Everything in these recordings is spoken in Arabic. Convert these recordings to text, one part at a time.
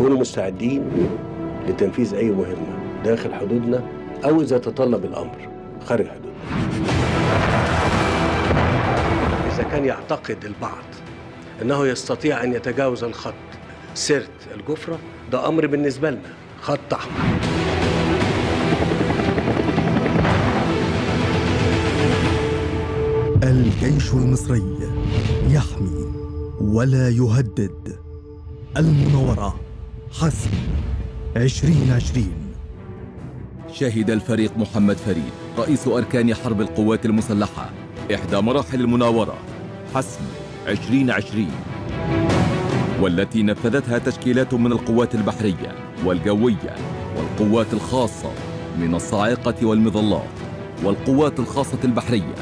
نكون مستعدين لتنفيذ أي مهمة داخل حدودنا أو إذا تطلب الأمر خارج حدودنا. إذا كان يعتقد البعض أنه يستطيع أن يتجاوز الخط سرت الجفرة ده أمر بالنسبة لنا خط أحمر. الجيش المصري يحمي ولا يهدد المناورة. حسم عشرين عشرين. شهد الفريق محمد فريد رئيس أركان حرب القوات المسلحة إحدى مراحل المناورة. حسم 2020 والتي نفذتها تشكيلات من القوات البحرية والجوية والقوات الخاصة من الصاعقة والمظلات والقوات الخاصة البحرية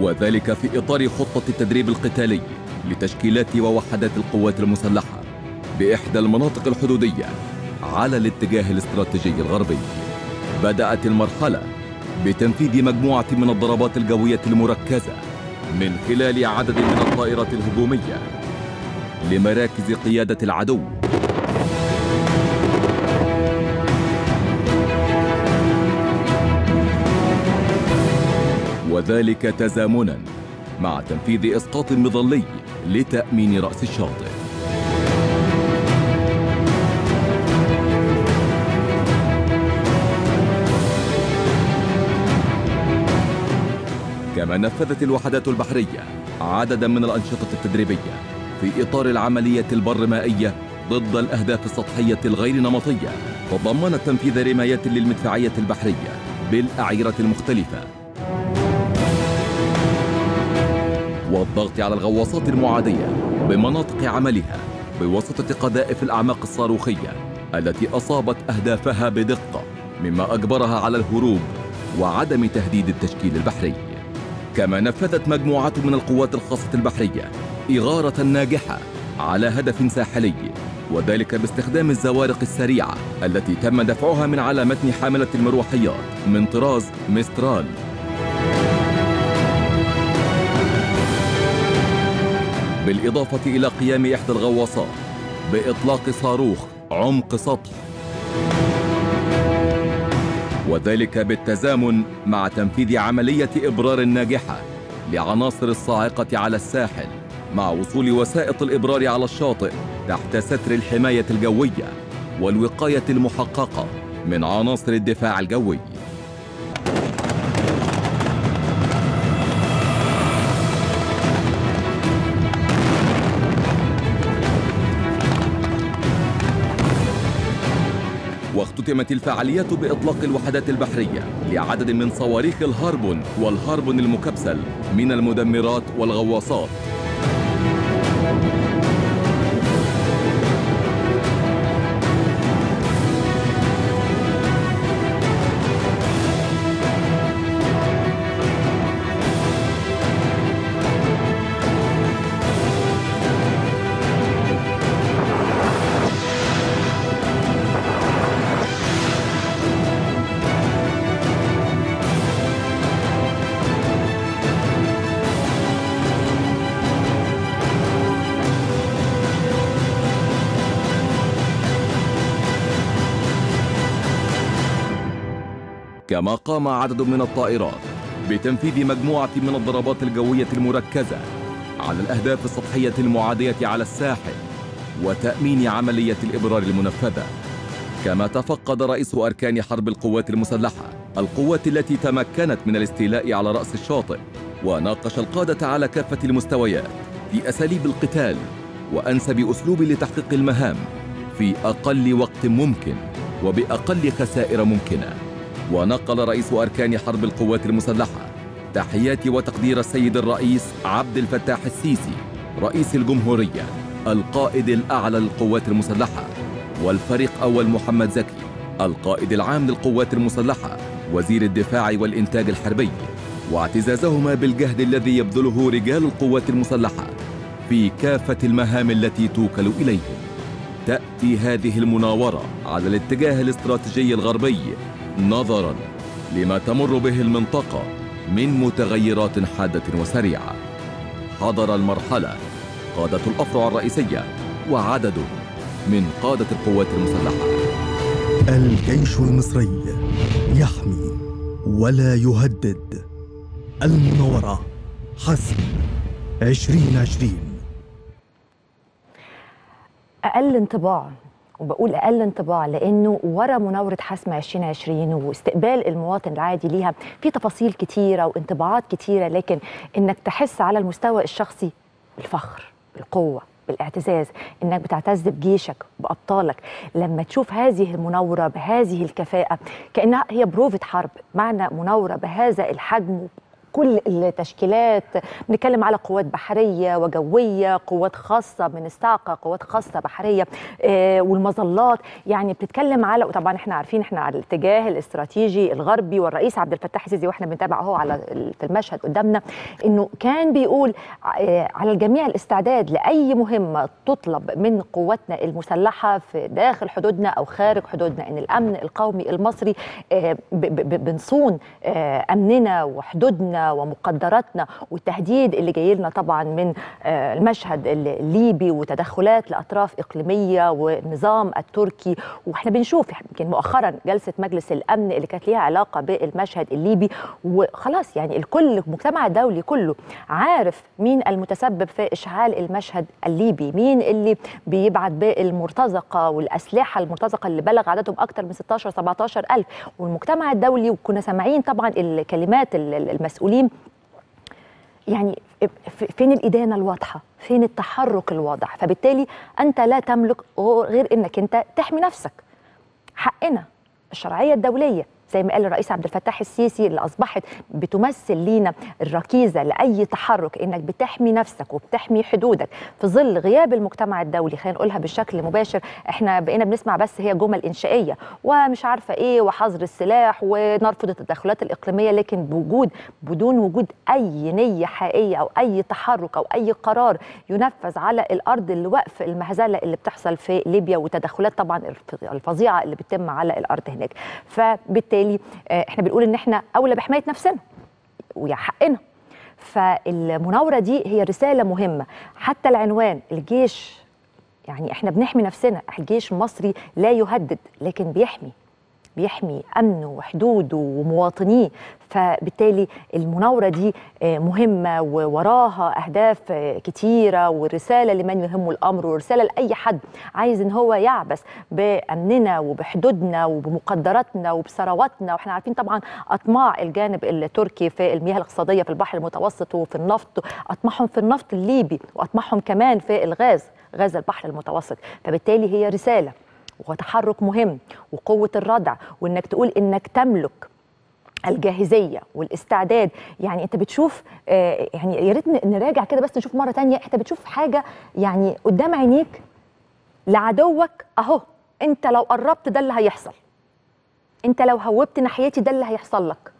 وذلك في إطار خطة التدريب القتالي لتشكيلات ووحدات القوات المسلحة. بإحدى المناطق الحدودية على الاتجاه الاستراتيجي الغربي. بدأت المرحلة بتنفيذ مجموعة من الضربات الجوية المركزة من خلال عدد من الطائرات الهجومية لمراكز قيادة العدو. وذلك تزامنا مع تنفيذ إسقاط مظلي لتأمين رأس الشاطئ. كما نفذت الوحدات البحرية عددا من الأنشطة التدريبية في إطار العملية البرمائية ضد الأهداف السطحية الغير نمطية تضمنت تنفيذ رمايات للمدفعية البحرية بالأعيرة المختلفة. والضغط على الغواصات المعادية بمناطق عملها بواسطة قذائف الأعماق الصاروخية التي أصابت أهدافها بدقة مما أجبرها على الهروب وعدم تهديد التشكيل البحري. كما نفذت مجموعة من القوات الخاصة البحرية إغارة ناجحة على هدف ساحلي وذلك باستخدام الزوارق السريعة التي تم دفعها من على متن حاملة المروحيات من طراز مسترال. بالإضافة إلى قيام إحدى الغواصات بإطلاق صاروخ عمق سطح وذلك بالتزامن مع تنفيذ عملية إبرار ناجحة لعناصر الصاعقة على الساحل مع وصول وسائط الإبرار على الشاطئ تحت ستر الحماية الجوية والوقاية المحققة من عناصر الدفاع الجوي. واختتمت الفعاليات بإطلاق الوحدات البحرية لعدد من صواريخ الهاربون والهاربون المكبسل من المدمرات والغواصات. كما قام عدد من الطائرات بتنفيذ مجموعة من الضربات الجوية المركزة على الأهداف السطحية المعادية على الساحل وتأمين عملية الإبرار المنفذة. كما تفقد رئيس أركان حرب القوات المسلحة القوات التي تمكنت من الاستيلاء على رأس الشاطئ وناقش القادة على كافة المستويات في أساليب القتال وأنسب أسلوب لتحقيق المهام في أقل وقت ممكن وبأقل خسائر ممكنة. ونقل رئيس أركان حرب القوات المسلحة تحيات وتقدير السيد الرئيس عبد الفتاح السيسي رئيس الجمهورية القائد الأعلى للقوات المسلحة والفريق أول محمد زكي القائد العام للقوات المسلحة وزير الدفاع والإنتاج الحربي واعتزازهما بالجهد الذي يبذله رجال القوات المسلحة في كافة المهام التي توكل إليهم. تأتي هذه المناورة على الاتجاه الاستراتيجي الغربي نظرا لما تمر به المنطقة من متغيرات حادة وسريعة. حضر المرحلة قادة الأفرع الرئيسية وعدد من قادة القوات المسلحة. الجيش المصري يحمي ولا يهدد. المنورة حسم 2020 أقل انطباع وبقول أقل انطباع لأنه ورا مناورة حسم 2020 واستقبال المواطن العادي ليها في تفاصيل كتيرة وانطباعات كتيرة لكن إنك تحس على المستوى الشخصي بالفخر بالقوة بالاعتزاز إنك بتعتز بجيشك بأبطالك. لما تشوف هذه المناورة بهذه الكفاءة كأنها هي بروفة حرب. معنى مناورة بهذا الحجم كل التشكيلات. بنتكلم على قوات بحرية وجوية قوات خاصة من الصاعقه قوات خاصة بحرية آه والمظلات. يعني بتتكلم على وطبعا إحنا عارفين إحنا على الاتجاه الاستراتيجي الغربي والرئيس عبد الفتاح السيسي وإحنا بنتابع أهو على في المشهد قدامنا إنه كان بيقول آه على الجميع الاستعداد لأي مهمة تطلب من قواتنا المسلحة في داخل حدودنا أو خارج حدودنا إن الأمن القومي المصري آه بنصون أمننا وحدودنا ومقدراتنا والتهديد اللي جاي لنا طبعا من المشهد الليبي وتدخلات لأطراف إقليمية والنظام التركي. وإحنا بنشوف يمكن مؤخرا جلسة مجلس الأمن اللي كانت ليها علاقة بالمشهد الليبي. وخلاص يعني الكل المجتمع الدولي كله عارف مين المتسبب في إشعال المشهد الليبي مين اللي بيبعت بالمرتزقة والأسلحة المرتزقة اللي بلغ عددهم أكثر من 16 17 ألف. والمجتمع الدولي وكنا سامعين طبعا الكلمات المسؤولين يعني فين الإدانة الواضحة؟ فين التحرك الواضح؟ فبالتالي أنت لا تملك غير أنك أنت تحمي نفسك. حقنا الشرعية الدولية زي ما قال الرئيس عبد الفتاح السيسي اللي أصبحت بتمثل لينا الركيزة لأي تحرك إنك بتحمي نفسك وبتحمي حدودك في ظل غياب المجتمع الدولي. خلينا نقولها بشكل مباشر إحنا بقينا بنسمع بس هي جمل إنشائية ومش عارفة إيه وحظر السلاح ونرفض التدخلات الإقليمية لكن بوجود بدون وجود أي نية حقيقية أو أي تحرك أو أي قرار ينفذ على الأرض لوقف المهزلة اللي بتحصل في ليبيا وتدخلات طبعا الفظيعة اللي بتتم على الأرض هناك. فبالتالي بالتالي إحنا بنقول إن إحنا أولى بحماية نفسنا ويا حقنا. فالمناورة دي هي رسالة مهمة. حتى العنوان الجيش يعني إحنا بنحمي نفسنا الجيش المصري لا يهدد لكن بيحمي. بيحمي امنه وحدوده ومواطنيه فبالتالي المناورة دي مهمة ووراها أهداف كتيرة ورسالة لمن يهمه الأمر ورسالة لأي حد عايز إن هو يعبث بأمننا وبحدودنا وبمقدراتنا وبثرواتنا. وإحنا عارفين طبعا أطماع الجانب التركي في المياه الاقتصادية في البحر المتوسط وفي النفط أطماعهم في النفط الليبي وأطماعهم كمان في الغاز غاز البحر المتوسط. فبالتالي هي رسالة وتحرك مهم وقوة الردع وإنك تقول إنك تملك الجاهزية والاستعداد. يعني أنت بتشوف آه يعني يا ريت نراجع كده بس نشوف مرة تانية. أنت بتشوف حاجة يعني قدام عينيك لعدوك أهو. أنت لو قربت ده اللي هيحصل. أنت لو هوبت ناحيتي ده اللي هيحصل لك.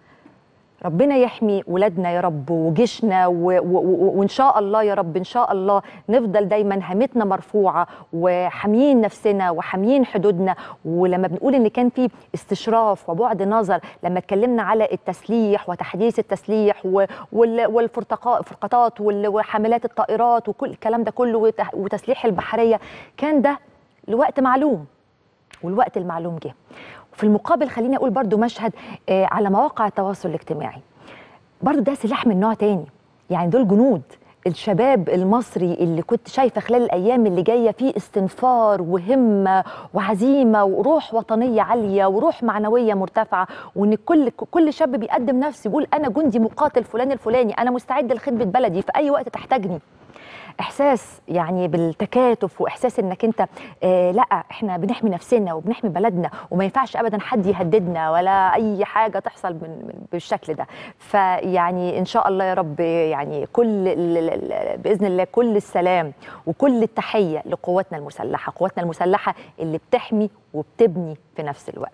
ربنا يحمي ولادنا يا رب وجيشنا و... و... وإن شاء الله يا رب إن شاء الله نفضل دايما همتنا مرفوعة وحاميين نفسنا وحاميين حدودنا. ولما بنقول إن كان في استشراف وبعد نظر لما اتكلمنا على التسليح وتحديث التسليح و... وال... والفرقاطات وال... وحاملات الطائرات وكل الكلام ده كله وت... وتسليح البحرية كان ده لوقت معلوم. والوقت المعلوم جه. في المقابل خليني أقول برضو مشهد آه على مواقع التواصل الاجتماعي. برضو ده سلاح من نوع تاني. يعني دول جنود. الشباب المصري اللي كنت شايفة خلال الأيام اللي جاية فيه استنفار وهمة وعزيمة وروح وطنية عالية وروح معنوية مرتفعة وإن كل كل شاب بيقدم نفسه يقول أنا جندي مقاتل فلان الفلاني أنا مستعد لخدمة بلدي في أي وقت تحتاجني. إحساس يعني بالتكاتف وإحساس إنك أنت آه لأ إحنا بنحمي نفسنا وبنحمي بلدنا وما ينفعش ابدا حد يهددنا ولا أي حاجة تحصل من بالشكل ده. فيعني إن شاء الله يا رب يعني كل بإذن الله كل السلام وكل التحية لقواتنا المسلحة قواتنا المسلحة اللي بتحمي وبتبني في نفس الوقت.